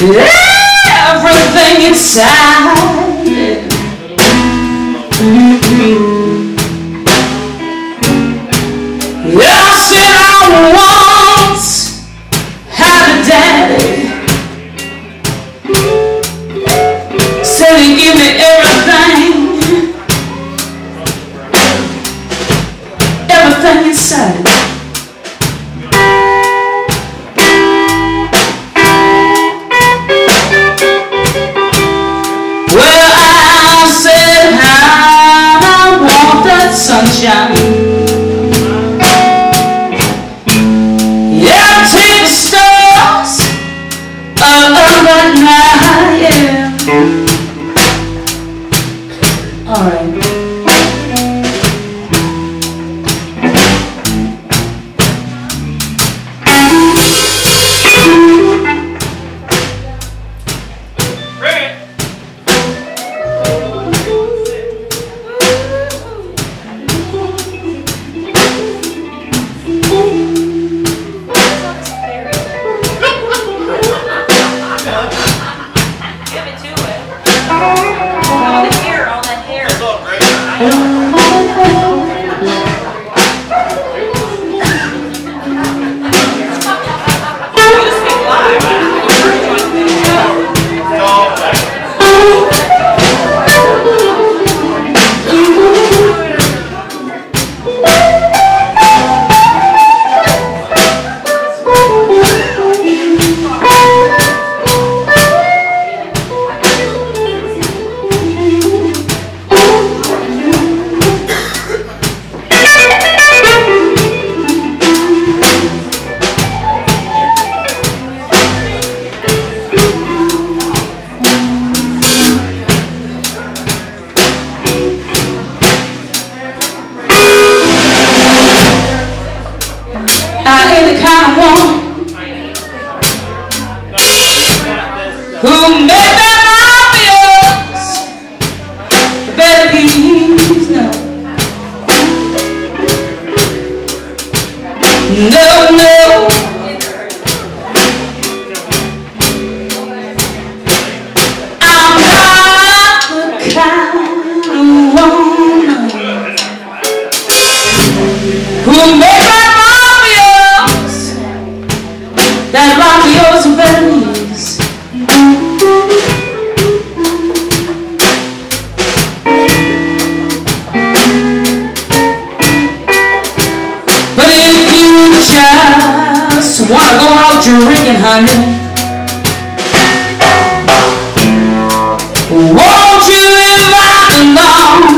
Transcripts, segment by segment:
everything inside. Mm-hmm. I said I once had a. Said he gave me everything, everything inside. Oh, I go out drinking, honey. Won't you invite me now?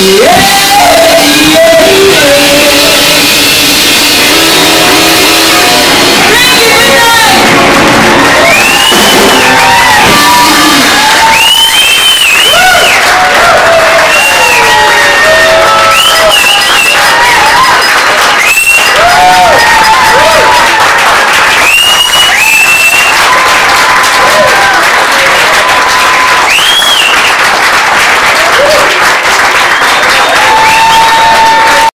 Yeah!